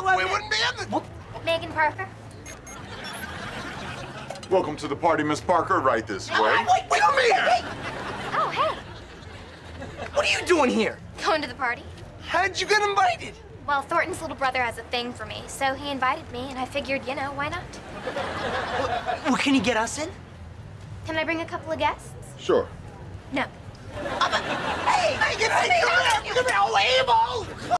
we wouldn't be in the... Megan Parker. Welcome to the party, Miss Parker. Right this way. Wait, wait, come here! Oh, hey. What are you doing here? Going to the party? How'd you get invited? Well, Thornton's little brother has a thing for me, so he invited me, and I figured, you know, why not? Well, can you get us in? Can I bring a couple of guests? Sure. No. Hey, Megan, hey, come here! Come here! Oh, Abel!